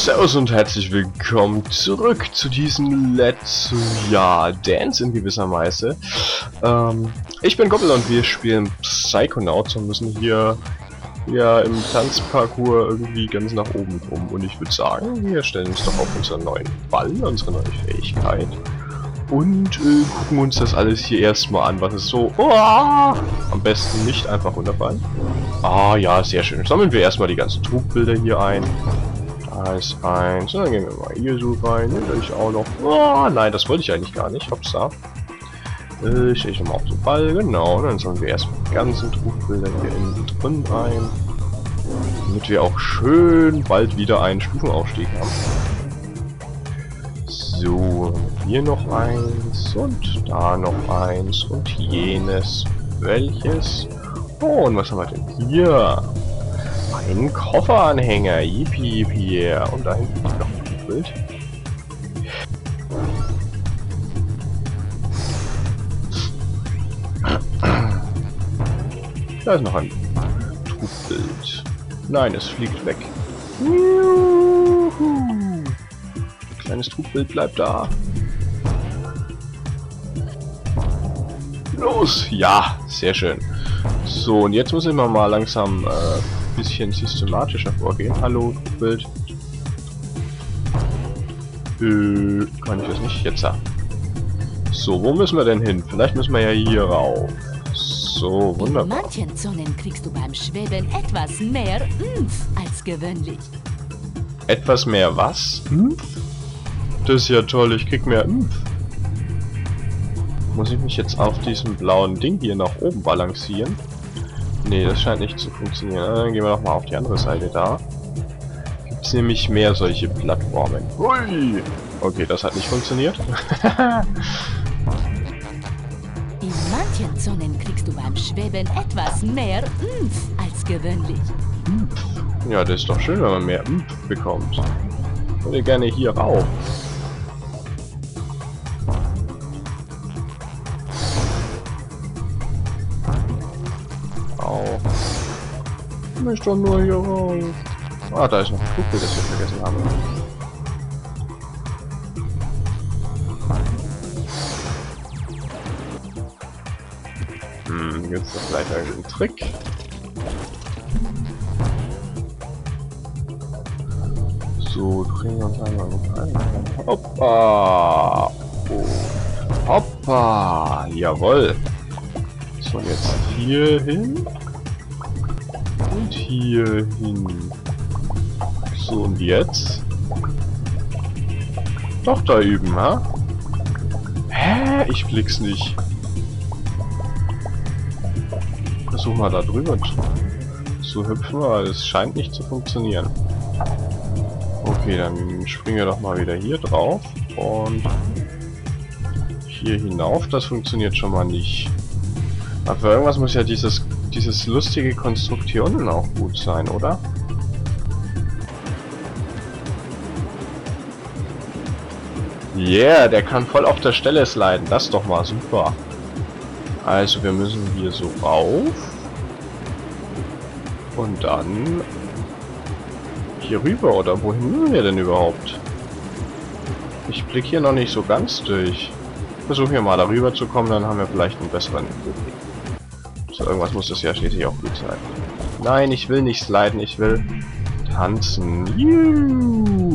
Servus und herzlich willkommen zurück zu diesem Let's ja, Dance in gewisser Weise. Ähm, ich bin Gobbel und wir spielen Psychonauts und müssen hier ja im Tanzparcours irgendwie ganz nach oben kommen. Und ich würde sagen, wir stellen uns doch auf unseren neuen Ball, unsere neue Fähigkeit. Und äh, gucken uns das alles hier erstmal an, was ist so... Oh, am besten nicht einfach runterfallen. Ah ja, sehr schön. Sammeln wir erstmal die ganzen Trugbilder hier ein. Da ist eins. Und dann gehen wir mal hier so rein. Hier ich auch noch. Oh, nein, das wollte ich eigentlich gar nicht. Hops da. Äh, stelle ich nochmal auf den Ball. Genau. Dann sammeln wir erstmal die ganzen Trugbilder hier innen drin ein. Damit wir auch schön bald wieder einen Stufenaufstieg haben. So, hier noch eins und da noch eins und jenes. Welches? Oh, und was haben wir denn hier? Ein Kofferanhänger. Yippie, yippie. Und da hinten liegt noch ein Bild. Da ist noch ein Trugbild. Nein, es fliegt weg. Kleines Trugbild bleibt da. Los! Ja, sehr schön. So, und jetzt müssen wir mal langsam äh, bisschen systematischer vorgehen. Hallo, Bild. Äh, kann ich das nicht? Jetzt ja. So, wo müssen wir denn hin? Vielleicht müssen wir ja hier rauf. So, wunderbar. In manchen Zonen kriegst du beim Schweben etwas mehr Umf als gewöhnlich. Etwas mehr was? Hm? Das ist ja toll, ich krieg mehr Umf. Muss ich mich jetzt auf diesem blauen Ding hier nach oben balancieren? Nee, das scheint nicht zu funktionieren. Dann gehen wir doch mal auf die andere Seite da. Gibt es nämlich mehr solche Plattformen. Hui! Okay, das hat nicht funktioniert. In manchen Zonen kriegst du beim Schweben etwas mehr Umf als gewöhnlich. ja, das ist doch schön, wenn man mehr Umf bekommt. Ich würde gerne hier rauf. Ich möchte doch nur hier raus. Ah, da ist noch ein Flugbild, das wir vergessen haben. Hm, jetzt ist vielleicht irgendein Trick. So, drehen wir uns einmal noch ein. Hoppa! Oh. Hoppa! Jawoll! So, jetzt hier hin und hier hin. So, und jetzt? Doch da üben, ha? Hä? Ich blick's nicht. Versuch mal da drüber zu hüpfen, aber es scheint nicht zu funktionieren. Okay, dann springen wir doch mal wieder hier drauf und hier hinauf. Das funktioniert schon mal nicht. Aber für irgendwas muss ja dieses dieses lustige Konstrukt hier unten auch gut sein, oder? Yeah, der kann voll auf der Stelle sliden. Das doch mal super. Also wir müssen hier so rauf. Und dann hier rüber, oder wohin müssen wir denn überhaupt? Ich blicke hier noch nicht so ganz durch. Versuchen wir mal darüber zu kommen, dann haben wir vielleicht einen besseren Überblick. So, irgendwas muss das ja schließlich auch gut sein. Nein, ich will nicht sliden, ich will tanzen.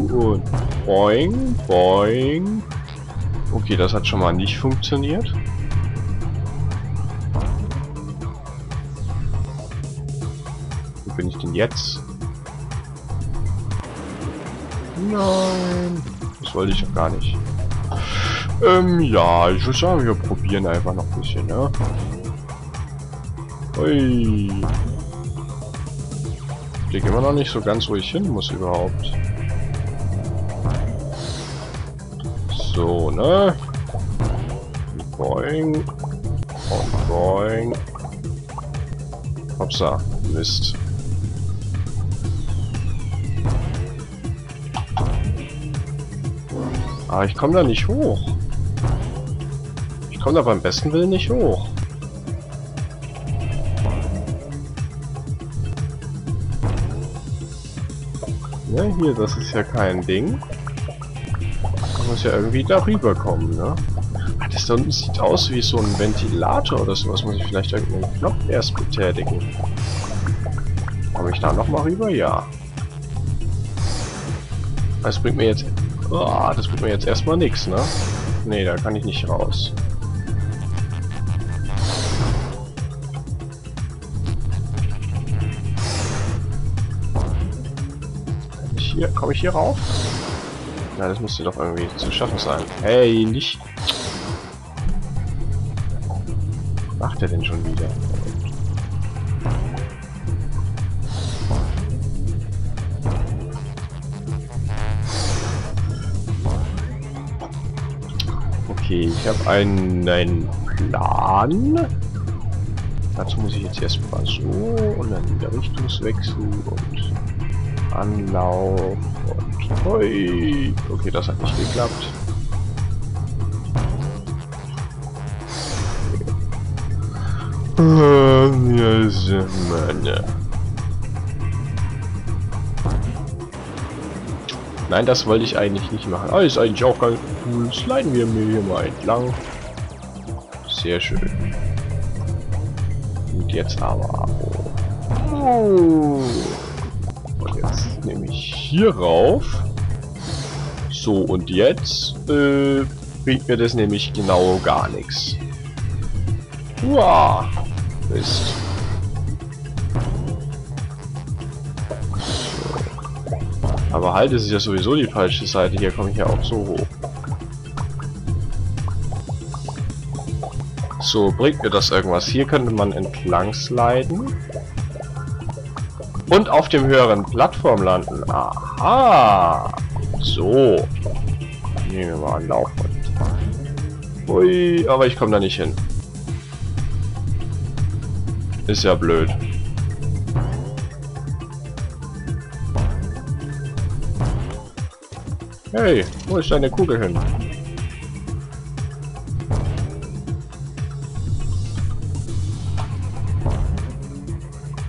Und boing, boing. Okay, das hat schon mal nicht funktioniert. Wo bin ich denn jetzt? Nein, das wollte ich doch gar nicht. Ähm, ja, ich würde sagen, wir probieren einfach noch ein bisschen, ne? Ui. Ich denke immer noch nicht so ganz, wo ich hin muss überhaupt. So, ne? Boing. Und boing. Hopsa. Mist. Ah, ich komme da nicht hoch. Ich komme da beim besten Willen nicht hoch. Ne? Hier, das ist ja kein Ding. Man muss ja irgendwie darüber kommen, ne? Ah, das da sieht aus wie so ein Ventilator oder sowas. Muss ich vielleicht irgendeinen Knopf erst betätigen? Komme ich da nochmal rüber? Ja. Das bringt mir jetzt... Oh, das bringt mir jetzt erstmal nichts, ne? Ne, da kann ich nicht raus. Hier, komme ich hier rauf? Na, das müsste doch irgendwie zu schaffen sein. Hey, nicht... Was macht er denn schon wieder? Okay, ich habe einen, einen Plan. Dazu muss ich jetzt erstmal so und dann wieder Richtungswechsel und Anlauf und... Hui. Okay, das hat nicht geklappt. Nein, das wollte ich eigentlich nicht machen. Ah, ist eigentlich auch ganz cool. Sliden wir mir hier mal entlang. Sehr schön. Und jetzt aber... Oh hier rauf. So, und jetzt äh, bringt mir das nämlich genau gar nichts. Uah, Mist. Aber halt, es ist ja sowieso die falsche Seite. Hier komme ich ja auch so hoch. So, bringt mir das irgendwas? Hier könnte man entlang sliden. Und auf dem höheren Plattform landen. Aha. So. Nehmen wir mal einen Lauf. Ui, aber ich komme da nicht hin. Ist ja blöd. Hey, wo ist deine Kugel hin?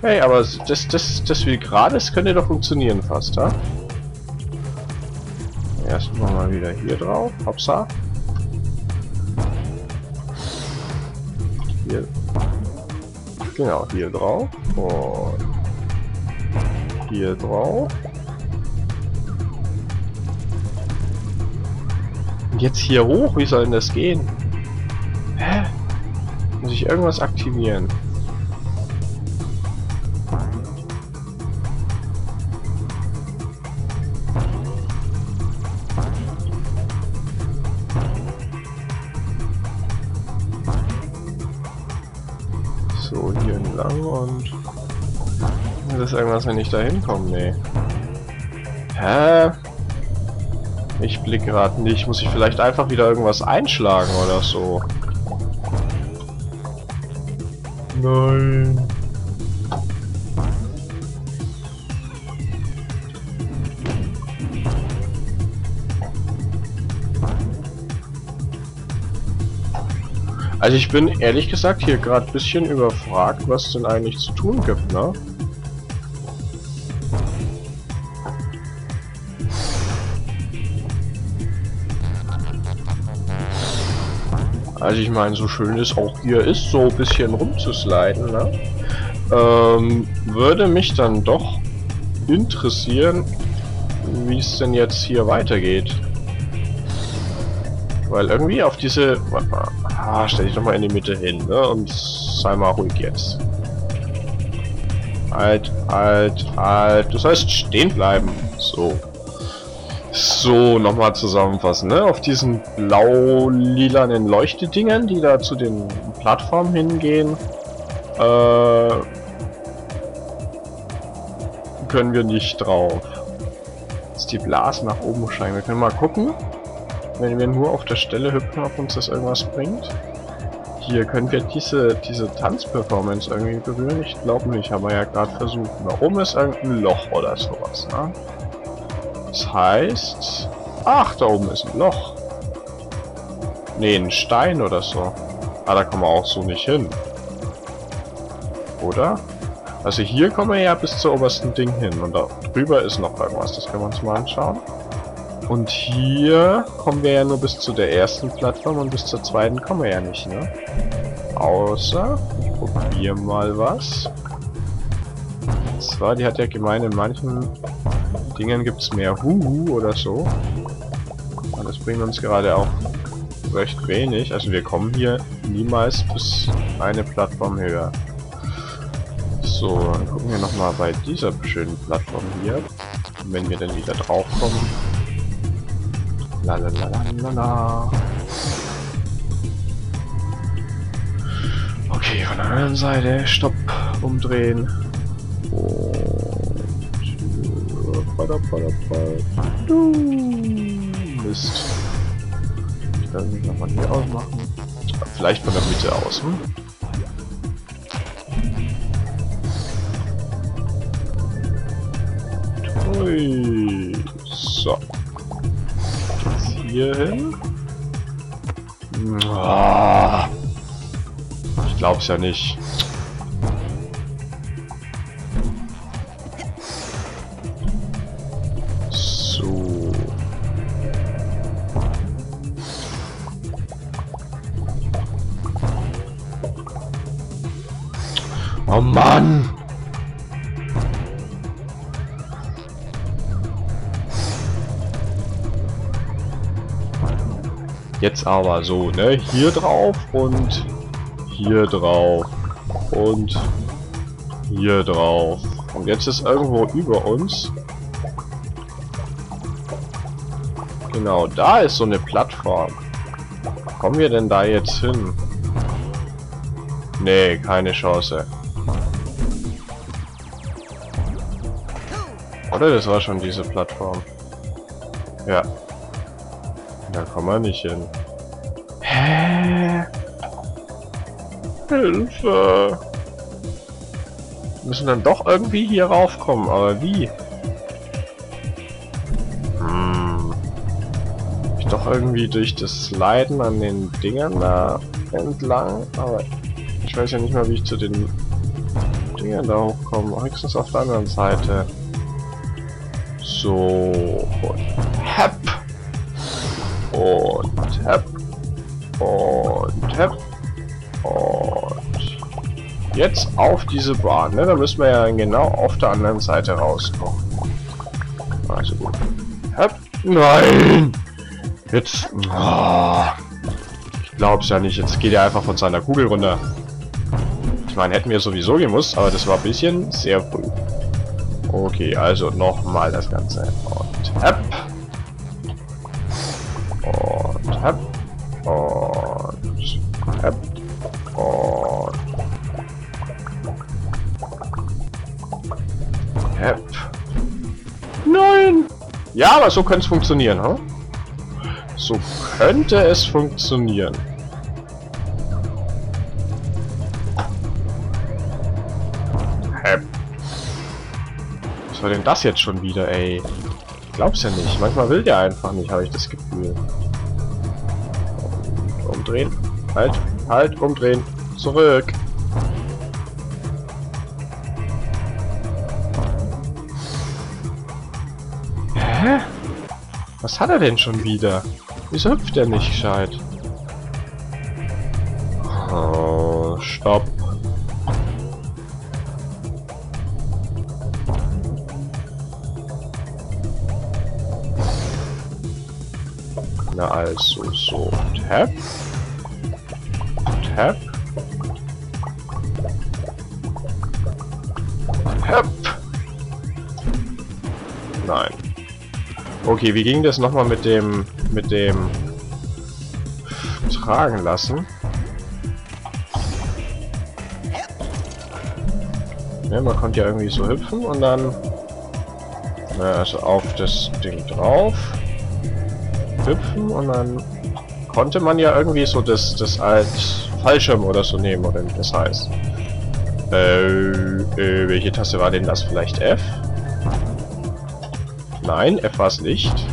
Hey, aber das, das, das wie gerade, das könnte doch funktionieren fast, ha? Erstmal mal wieder hier drauf. Hopsa. Hier. Genau, hier drauf. Und hier drauf. Und jetzt hier hoch, wie soll denn das gehen? Hä? Muss ich irgendwas aktivieren? Ist irgendwas, wenn ich da hinkomme? Nee. Hä? Ich blick gerade nicht. Muss ich vielleicht einfach wieder irgendwas einschlagen oder so? Nein. Also ich bin ehrlich gesagt hier gerade ein bisschen überfragt, was denn eigentlich zu tun gibt, ne? Also ich meine, so schön es auch hier ist, so ein bisschen rumzusliden, ne? Ähm, würde mich dann doch interessieren, wie es denn jetzt hier weitergeht. Weil irgendwie auf diese... Warte mal. Ah, stell dich doch mal in die Mitte hin, ne? Und sei mal ruhig jetzt. Halt, halt, halt. Du sollst stehen bleiben. So. So, nochmal zusammenfassen, ne? Auf diesen blau-lilanen Leuchtedingen, die da zu den Plattformen hingehen, äh, können wir nicht drauf. Ist die Blase nach oben scheinen. Wir können mal gucken, wenn wir nur auf der Stelle hüpfen, ob uns das irgendwas bringt. Hier können wir diese, diese Tanzperformance irgendwie berühren. Ich glaube nicht, haben wir ja gerade versucht. Da oben ist irgendein Loch oder sowas, ne? Das heißt... Ach, da oben ist ein Loch. Ne, ein Stein oder so. Ah, da kommen wir auch so nicht hin. Oder? Also hier kommen wir ja bis zur obersten Ding hin und da drüber ist noch irgendwas, das können wir uns mal anschauen. Und hier kommen wir ja nur bis zu der ersten Plattform und bis zur zweiten kommen wir ja nicht, ne? Außer, ich probiere mal was. Und zwar, die hat ja gemeint, in manchen Dingen gibt es mehr Huhu oder so. Und das bringt uns gerade auch recht wenig. Also wir kommen hier niemals bis eine Plattform höher. So, dann gucken wir nochmal bei dieser schönen Plattform hier. Und wenn wir dann wieder draufkommen. Lalalala. Okay, von der anderen Seite. Stopp. Umdrehen. Mist. Ich kann mich nochmal hier ausmachen. Vielleicht von der Mitte aus, hm? Ui. So. Jetzt hier hin. Ah. Ich glaub's ja nicht. Oh Mann! Jetzt aber so, ne? Hier drauf und hier drauf und hier drauf. Und jetzt ist irgendwo über uns. Genau, da ist so eine Plattform. Kommen wir denn da jetzt hin? Nee, keine Chance. Oder das war schon diese Plattform. Ja. Da kommen wir nicht hin. Hä? Hilfe! Wir müssen dann doch irgendwie hier raufkommen, aber wie? Hm. Ich doch irgendwie durch das Leiden an den Dingern da entlang, aber ich weiß ja nicht mal, wie ich zu den Dingern da hochkomme. Höchstens auf der anderen Seite. So. Und hepp. Und hepp. Und hepp. Und jetzt auf diese Bahn. Ne? Da müssen wir ja genau auf der anderen Seite rauskommen. Also gut. Hepp. Nein! Jetzt. Oh. Ich glaub's ja nicht. Jetzt geht er einfach von seiner Kugel runter. Ich meine, hätten wir sowieso gemusst, aber das war ein bisschen sehr früh. Okay, also nochmal das Ganze. Und hepp. Und hepp. Und hepp. Und hepp. Nein! Ja, aber so könnte es funktionieren, hm? So könnte es funktionieren. War denn das jetzt schon wieder, ey? Glaub's ja nicht. Manchmal will der einfach nicht, habe ich das Gefühl. Umdrehen. Halt, halt, umdrehen. Zurück. Hä? Was hat er denn schon wieder? Wieso hüpft er nicht gescheit? Oh, stopp. Also, so. Tap. Tap. Tap. Nein. Okay, wie ging das nochmal mit dem... mit dem... tragen lassen? Ja, man konnte ja irgendwie so hüpfen und dann... Also auf das Ding drauf. Hüpfen und dann konnte man ja irgendwie so das, das als Fallschirm oder so nehmen, oder wie das heißt. Äh, äh, welche Taste war denn das? Vielleicht F? Nein, F war es nicht.